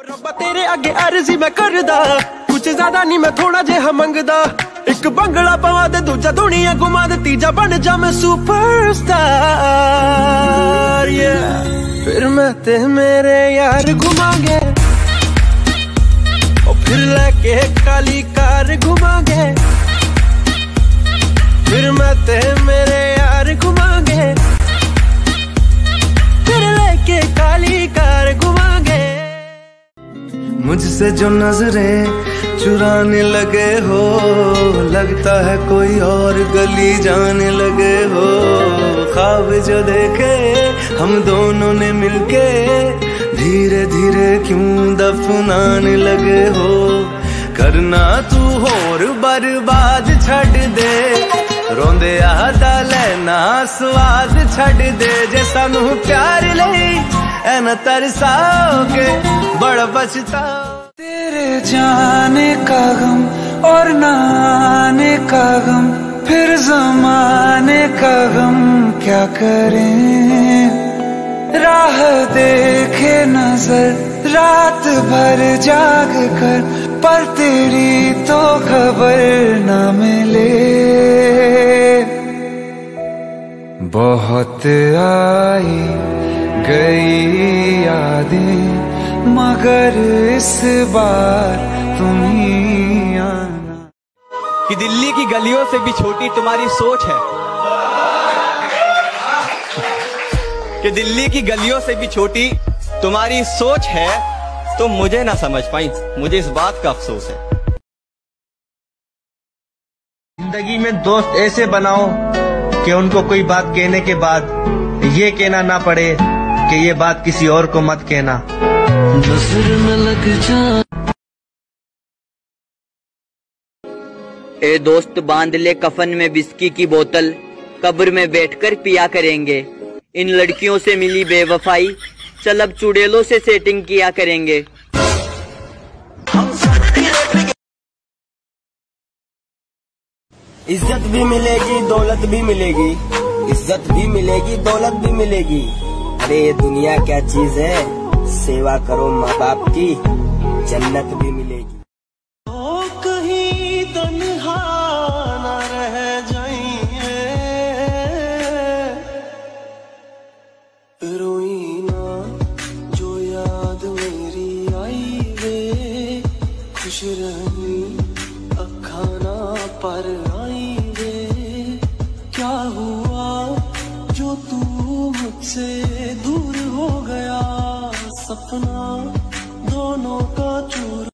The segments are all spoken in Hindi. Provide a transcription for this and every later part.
ਰੱਬਾ ਤੇਰੇ ਅੱਗੇ ਅਰਜ਼ੀ ਮੈਂ ਕਰਦਾ ਕੁਝ ਜ਼ਿਆਦਾ ਨਹੀਂ ਮੈਂ ਥੋੜਾ ਜਿਹਾ ਮੰਗਦਾ ਇੱਕ ਬੰਗਲਾ ਪਵਾ ਦੇ ਦੂਜਾ ਦੁਨੀਆ ਘੁਮਾ ਦੇ ਤੀਜਾ ਬਣ ਜਾ ਮੈਂ ਸੁਪਰਸਟਾਰ ਫਿਰ ਮੈਂ ਤੇ ਮੇਰੇ ਯਾਰ ਘੁਮਾਂਗੇ ਉਹ ਫਿਰ ਲੈ ਕੇ ਕਾਲੀ ਕਾਰ ਘੁਮਾਂਗੇ ਫਿਰ ਮੈਂ ਤੇ मुझसे जो नज़रें चुराने लगे हो, लगता है कोई और गली जाने लगे हो। ख्वाब जो देखे हम दोनों ने मिलके धीरे धीरे क्यों दफनाने लगे हो? करना तू होर बर्बाद छड़ दे, रोंदे आता लेना, स्वाद छड़ दे। जैसा प्यार ले है न तरसाओगे बड़ बचता तेरे जाने का गम और नाने का गम, फिर जमाने का गम क्या करें? राह देखे नज़र, रात भर जाग कर, पर तेरी तो खबर न मिले। बहुत आई गई यादें मगर इस बार तुम ही आना। कि दिल्ली की गलियों से भी छोटी तुम्हारी सोच है। कि दिल्ली की गलियों से भी छोटी तुम्हारी सोच है तुम मुझे ना समझ पाई। मुझे इस बात का अफसोस है। ज़िंदगी में दोस्त ऐसे बनाओ कि उनको कोई बात कहने के बाद ये कहना ना पड़े कि ये बात किसी और को मत कहना। नज़र में लग जा ए दोस्त बाँध ले कफन में बिस्की की बोतल कब्र में बैठकर पिया करेंगे। इन लड़कियों से मिली बेवफाई चल अब चुड़ैलों से सेटिंग किया करेंगे। इज़्ज़त भी मिलेगी दौलत भी मिलेगी। इज़्ज़त भी मिलेगी दौलत भी मिलेगी। अरे ये दुनिया क्या चीज़ है? सेवा करो माँ बाप की, जन्नत भी मिलेगी। ओ, कहीं तन्हा ना रह जाइए रोई ना जो याद मेरी आई वे, खुश रही अखा ना पर आई वे। क्या हुआ जो तू मुझसे सपना दोनों का चूर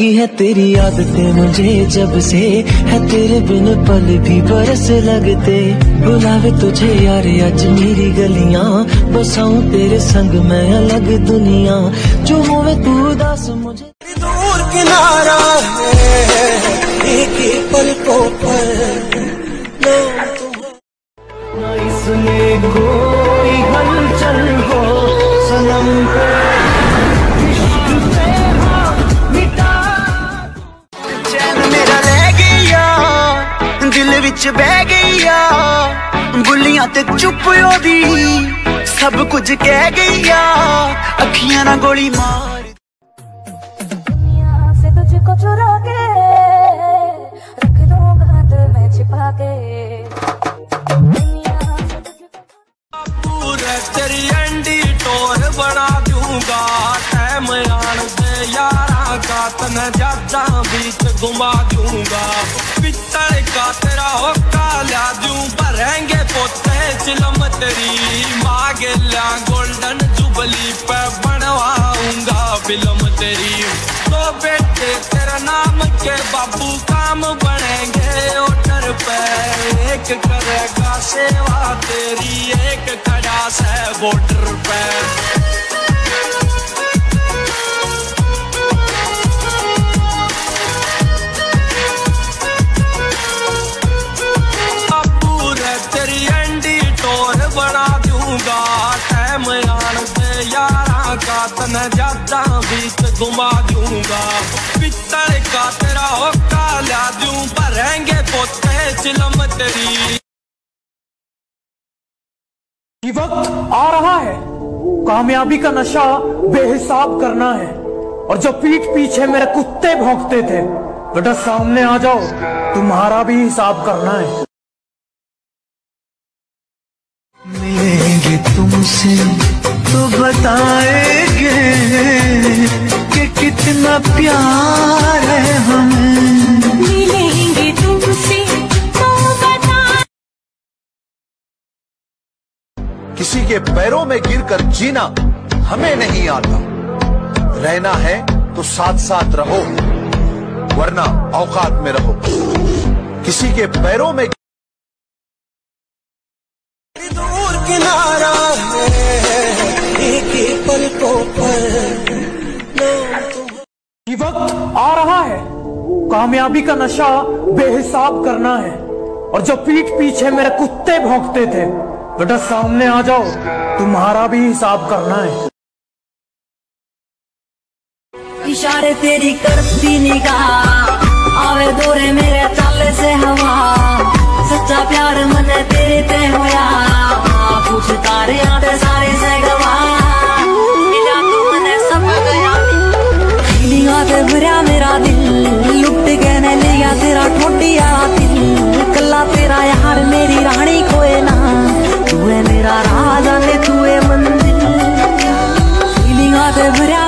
लगी है तेरी आदतें मुझे जब से, है तेरे बिन पल भी बरस लगते। बुलावे तुझे यार, आज मेरी गलियाँ बसाऊं तेरे संग मैं अलग दुनिया। जो होवे तू दास मुझे। दूर किनारा ਵਿੱਚ ਬਹਿ ਗਈਆ ਬੁੱਲੀਆਂ ਤੇ ਚੁੱਪ ਉਹਦੀ ਸਭ ਕੁਝ ਕਹਿ ਗਈਆ ਅੱਖੀਆਂ ਨਾਲ ਗੋਲੀ ਮਾਰ दुनिया से तुझको चुरा के रख दूंगा दिल में छिपा के दुनिया से तुझको पूरे तेरी एंडी टोर बना दूंगा टाइम आन दे यारा का तन जाता बीच घुमा दूंगा पित्तल का तेरा होका ला दूँ भरेंगे पोते, चिलम तेरी मांगे ला, गोल्डन जुबली पे बनवाऊँगा फ़िल्म तेरी। तो बेटे, तेरा नाम के बाबू काम बनेंगे, ओटर पे एक करेगा सेवा तेरी, एक खड़ा से बॉर्डर पे। का घुमा दूँगा। पित्तल तेरा होका ला भरेंगे पोते चिलम तेरी। वक्त आ रहा है। कामयाबी का नशा बेहिसाब करना है। और जो पीठ पीछे मेरे कुत्ते भौंकते थे, बेटा सामने आ जाओ, तुम्हारा भी हिसाब करना है। मिलेंगे तुमसे तो बताएँगे कि कितना प्यार है हमें। मिलेंगे तुमसे तो किसी के पैरों में गिरकर जीना हमें नहीं आता। रहना है तो साथ साथ रहो वरना औकात में रहो। किसी के पैरों में किनारा है एक ही पलकों पर। ये वक्त आ रहा है। कामयाबी का नशा बेहिसाब करना है। और जो पीठ पीछे मेरे कुत्ते भौंकते थे बेटा सामने आ जाओ तुम्हारा भी हिसाब करना है। इशारे तेरी करती निगाह आवे दोरे मेरे चाले से हवा। सच्चा प्यार मन तेरे ते होया। पूछ तारे ठोडिया तेरा यार, मेरी रानी है मेरा राजा ने तू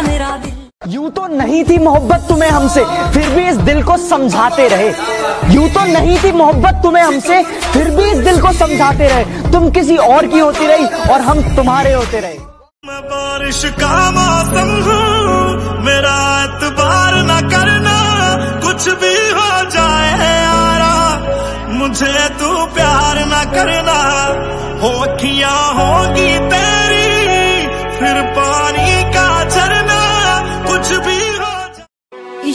मेरा दिल। यूँ तो नहीं थी मोहब्बत तुम्हें हमसे, फिर भी इस दिल को समझाते रहे। यूँ तो नहीं थी मोहब्बत तुम्हें हमसे, फिर भी इस दिल को समझाते रहे। तुम किसी और की होती रही और हम तुम्हारे होते रहे। मैं बारिश का मौसम हूँ, मेरा एतबार न करना, कुछ भी हो जाए यारा मुझे तू प्यार न करना। हो होगी तेरी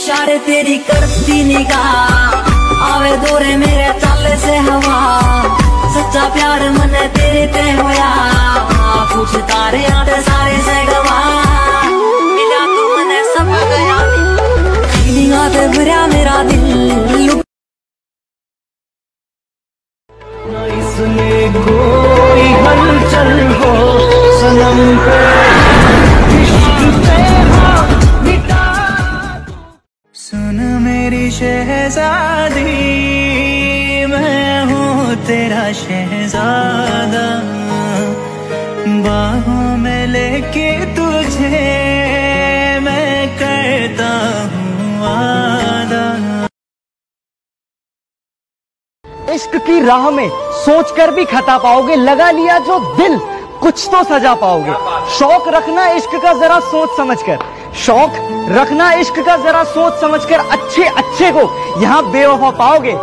इशारे तेरी करती निगाह। आवे दौरे मेरे तेरा शहजादा बाहों में लेके तुझे मैं करता हूँ वादा। इश्क की राह में सोच कर भी खता पाओगे, लगा लिया जो दिल, कुछ तो सजा पाओगे। शौक रखना इश्क का जरा सोच समझ कर शौक रखना इश्क का जरा सोच समझ कर अच्छे अच्छे को यहाँ बेवफा पाओगे।